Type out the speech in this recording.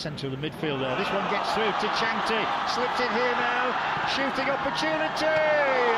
centre of the midfield there. This one gets through to Changti. Slipped in here now. Shooting opportunity.